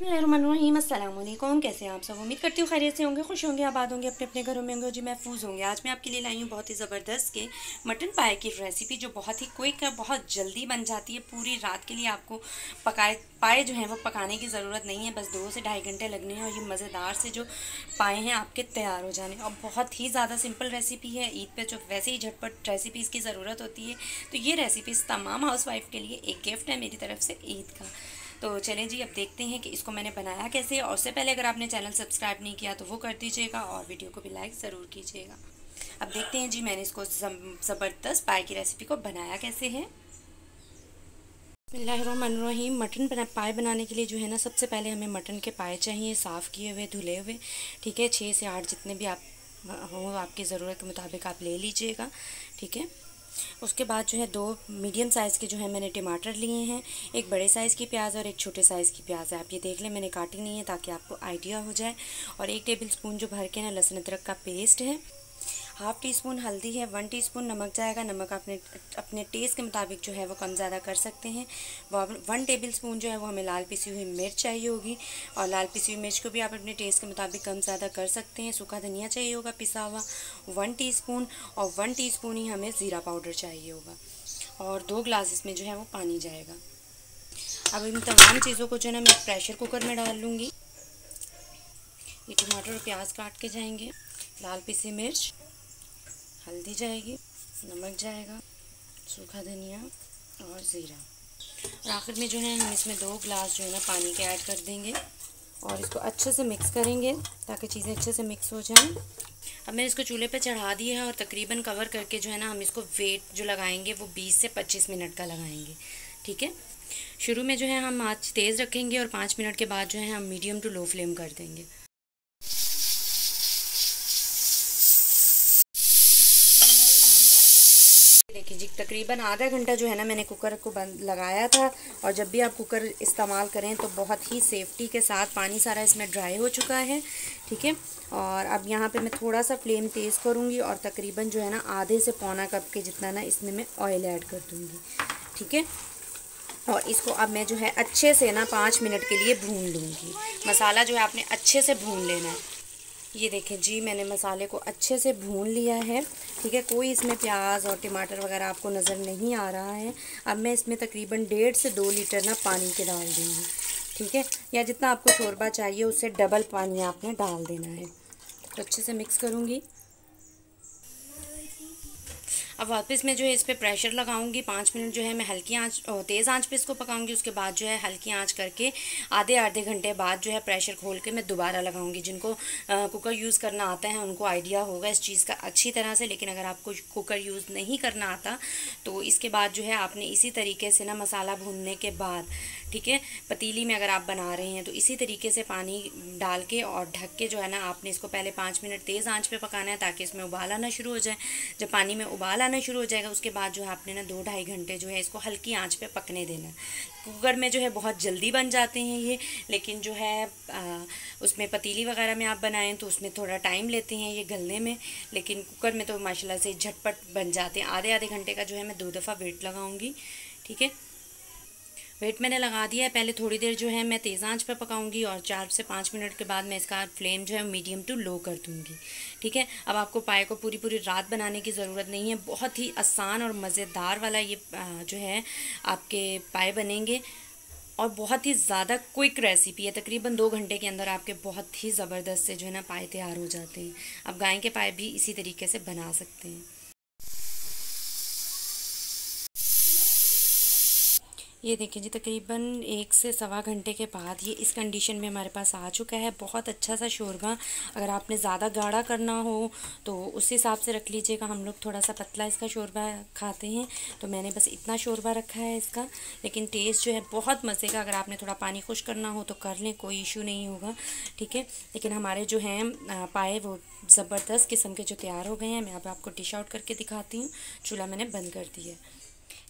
रहीम अल्लाम कैसे आप सब? उम्मीद करती हूँ खैरियत से होंगे, खुश होंगे, आबाद होंगे, अपने अपने घरों में होंगे जी महफूज होंगे। आज मैं आपके लिए लाई हूँ बहुत ही ज़बरदस्त के मटन पाए की रेसिपी जो बहुत ही क्विक है बहुत जल्दी बन जाती है। पूरी रात के लिए आपको पकाए, पाए जो हैं वो पकाने की ज़रूरत नहीं है। बस दो से ढाई घंटे लगने हैं और ये मज़ेदार से जो पाए हैं आपके तैयार हो जाने। और बहुत ही ज़्यादा सिंपल रेसिपी है। ईद पर जो वैसे ही झटपट रेसिपीज़ की ज़रूरत होती है। तो ये रेसिपीज़ तमाम हाउस वाइफ के लिए एक गिफ्ट है मेरी तरफ़ से ईद का। तो चलें जी, अब देखते हैं कि इसको मैंने बनाया कैसे और उससे पहले अगर आपने चैनल सब्सक्राइब नहीं किया तो वो कर दीजिएगा और वीडियो को भी लाइक ज़रूर कीजिएगा। अब देखते हैं जी, मैंने इसको ज़बरदस्त पाए की रेसिपी को बनाया कैसे है। रहीम मटन बना पाए बनाने के लिए जो है ना, सबसे पहले हमें मटन के पाए चाहिए, साफ़ किए हुए, धुले हुए। ठीक है छः से आठ जितने भी आप, हो, आपकी ज़रूरत के मुताबिक आप ले लीजिएगा। ठीक है? उसके बाद जो है दो मीडियम साइज़ के जो है मैंने टमाटर लिए हैं, एक बड़े साइज़ की प्याज और एक छोटे साइज़ की प्याज। है आप ये देख लें, मैंने काटी नहीं है ताकि आपको आइडिया हो जाए। और एक टेबल स्पून जो भर के ना, लहसुन अदरक का पेस्ट है। हाफ़ टी स्पून हल्दी है, वन टीस्पून नमक जाएगा, नमक अपने अपने टेस्ट के मुताबिक जो है वो कम ज़्यादा कर सकते हैं। वन टेबल स्पून जो है वो हमें लाल पिसी हुई मिर्च चाहिए होगी और लाल पिसी हुई मिर्च को भी आप अपने टेस्ट के मुताबिक कम ज़्यादा कर सकते हैं। सूखा धनिया चाहिए होगा पिसा हुआ, वन टी और वन टी ही हमें ज़ीरा पाउडर चाहिए होगा और दो ग्लास इसमें जो है वो पानी जाएगा। अब इन तमाम चीज़ों को जो है ना मैं प्रेशर कुकर में डाल लूँगी। ये टमाटर और प्याज काट के जाएँगे। लाल पीसी मिर्च हल्दी जाएगी, नमक जाएगा, सूखा धनिया और ज़ीरा। और आखिर में जो है हम इसमें दो ग्लास जो है ना पानी के ऐड कर देंगे और इसको अच्छे से मिक्स करेंगे ताकि चीज़ें अच्छे से मिक्स हो जाएँ। अब मैंने इसको चूल्हे पे चढ़ा दिया है और तकरीबन कवर करके जो है ना हम इसको वेट जो लगाएँगे वो 20 से 25 मिनट का लगाएँगे, ठीक है? शुरू में जो है हम आँच तेज़ रखेंगे और पाँच मिनट के बाद जो है हम मीडियम टू लो फ्लेम कर देंगे। जी, तकरीबन आधा घंटा जो है ना मैंने कुकर को बंद लगाया था और जब भी आप कुकर इस्तेमाल करें तो बहुत ही सेफ्टी के साथ पानी सारा इसमें ड्राई हो चुका है, ठीक है? और अब यहाँ पे मैं थोड़ा सा फ्लेम तेज़ करूँगी और तकरीबन जो है ना आधे से पौना कप के जितना ना इसमें मैं ऑयल ऐड कर दूँगी, ठीक है? और इसको अब मैं जो है अच्छे से ना पाँच मिनट के लिए भून लूँगी। मसाला जो है आपने अच्छे से भून लेना है। ये देखें, जी मैंने मसाले को अच्छे से भून लिया है। ठीक है, कोई इसमें प्याज और टमाटर वगैरह आपको नज़र नहीं आ रहा है। अब मैं इसमें तकरीबन डेढ़ से दो लीटर ना पानी के डाल दूँगी। ठीक है, या जितना आपको शोरबा चाहिए, उससे डबल पानी आपने डाल देना है। तो अच्छे से मिक्स करूँगी। अब वापस मैं जो है इस पर प्रेशर लगाऊँगी, पाँच मिनट जो है मैं हल्की आँच तेज़ आँच पे इसको पकाऊँगी, उसके बाद जो है हल्की आँच करके आधे आधे घंटे बाद जो है प्रेशर खोल के मैं दोबारा लगाऊँगी। जिनको कुकर यूज़ करना आता है, उनको आइडिया होगा इस चीज़ का अच्छी तरह से, लेकिन अगर आपको कुकर यूज़ नहीं करना आता तो इसके बाद जो है आपने इसी तरीके से ना मसाला भूनने के बाद, ठीक है, पतीली में अगर आप बना रहे हैं तो इसी तरीके से पानी डाल के और ढक के जो है ना आपने इसको पहले पाँच मिनट तेज़ आँच पर पकाना है, ताकि इसमें उबाल आना शुरू हो जाए। जब पानी में उबाल आना शुरू हो जाएगा उसके बाद जो है आपने ना दो ढाई घंटे जो है इसको हल्की आँच पे पकने देना। कुकर में जो है बहुत जल्दी बन जाते हैं ये लेकिन जो है आ, उसमें पतीली वगैरह में आप बनाएँ तो उसमें थोड़ा टाइम लेते हैं ये गलने में लेकिन कुकर में तो माशाल्लाह से झटपट बन जाते हैं। आधे आधे घंटे का जो है मैं दो दफ़ा वेट लगाऊँगी ठीक है? वेट मैंने लगा दिया है। पहले थोड़ी देर जो है मैं तेज़ आँच पर पकाऊँगी और चार से पाँच मिनट के बाद मैं इसका फ्लेम जो है मीडियम टू लो कर दूँगी। ठीक है? अब आपको पाए को पूरी पूरी रात बनाने की ज़रूरत नहीं है। बहुत ही आसान और मज़ेदार वाला ये जो है आपके पाए बनेंगे और बहुत ही ज़्यादा क्विक रेसिपी है। तकरीबन दो घंटे के अंदर आपके बहुत ही ज़बरदस्त से जो है ना पाए तैयार हो जाते हैं। अब गाय के पाए भी इसी तरीके से बना सकते हैं। ये देखिए जी, तकरीबन एक से सवा घंटे के बाद ये इस कंडीशन में हमारे पास आ चुका है। बहुत अच्छा सा शोरबा अगर आपने ज़्यादा गाढ़ा करना हो तो उस हिसाब से रख लीजिएगा। हम लोग थोड़ा सा पतला इसका शोरबा खाते हैं तो मैंने बस इतना शोरबा रखा है इसका। लेकिन टेस्ट जो है, बहुत मज़े का, अगर आपने थोड़ा पानी खुश करना हो तो कर लें, कोई इशू नहीं होगा, ठीक है? लेकिन हमारे जो हैं पाए वो ज़बरदस्त किस्म के जो तैयार हो गए हैं। मैं अब आपको डिश आउट करके दिखाती हूँ। चूल्हा मैंने बंद कर दिया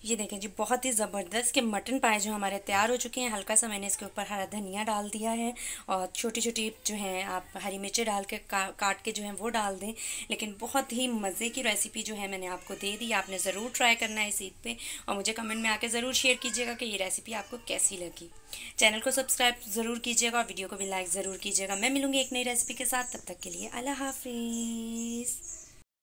ये देखें जी बहुत ही ज़बरदस्त के मटन पाए जो हमारे तैयार हो चुके हैं। हल्का सा मैंने इसके ऊपर हरा धनिया डाल दिया है और छोटी छोटी जो हैं आप हरी मिर्चें डाल के का, काट के जो हैं वो डाल दें। लेकिन बहुत ही मज़े की रेसिपी जो है मैंने आपको दे दी। आपने ज़रूर ट्राई करना है इस ईद पर और मुझे कमेंट में आकर ज़रूर शेयर कीजिएगा कि ये रेसिपी आपको कैसी लगी। चैनल को सब्सक्राइब ज़रूर कीजिएगा और वीडियो को भी लाइक ज़रूर कीजिएगा। मैं मिलूँगी एक नई रेसिपी के साथ। तब तक के लिए अल्लाह हाफिज़।